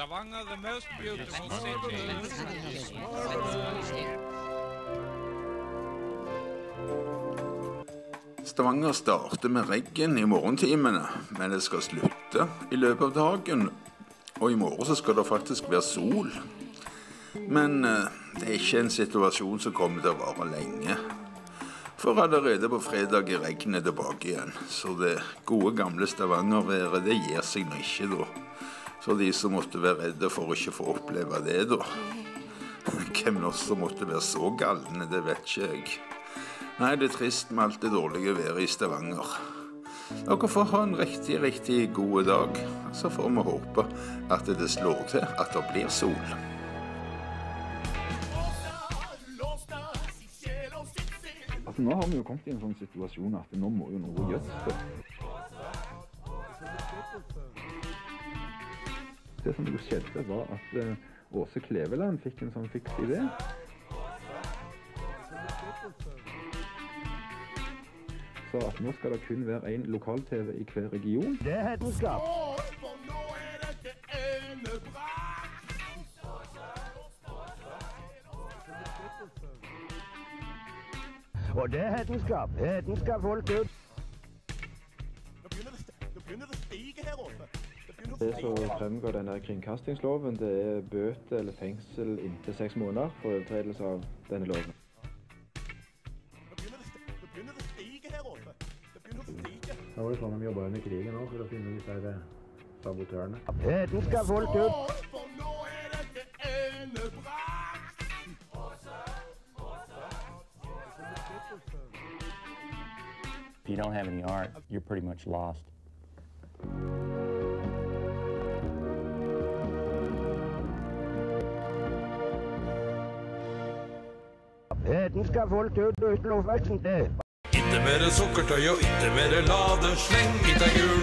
Stavanger, the most beautiful city. Stavanger starter med regn i morgentimene, men det skal slutte i løpet av dagen. Og i morgen så skal det faktisk være sol. Men eh, det er ikke en situasjon som kommer til å vare lenge. For allerede på fredag er regnet tilbake igjen. Så det gode, gamle Stavanger-været, det gir seg nå ikke, da. Så de som måtte være redde for å ikke få oppleve det, da. Hvem nå som måtte være så galne, det vet ikke jeg. Nei, det er trist med alt det dårlige været i Stavanger. Dere får ha en riktig, riktig god dag. Så får vi håpe at det slår til at det blir sol. Altså, nå har vi jo kommet i en sånn situasjon at nå må jo noe gjøres. Det. Som jo skjedde, var at eh, Åse Kleveland fikk en sånn fiks idé. Så at nå skal det kun være én lokal-TV i hver region. Det er hedenskap. Og det er hedenskap. Hedenskap holdt ut. Nå begynner Det som fremgår denne kringkastingsloven, det er bøter eller fengsel inntil seks måneder for overtredelse av denne loven. Da var det sånn de jobba under krigen òg, for å finne disse her sabotørene. Du skal folk ut. If you don't have any art, you're pretty much lost. Hedenskap folk ut uten. Det. Ikke mere sukkertøy og ikke mere ladesleng. Ikke.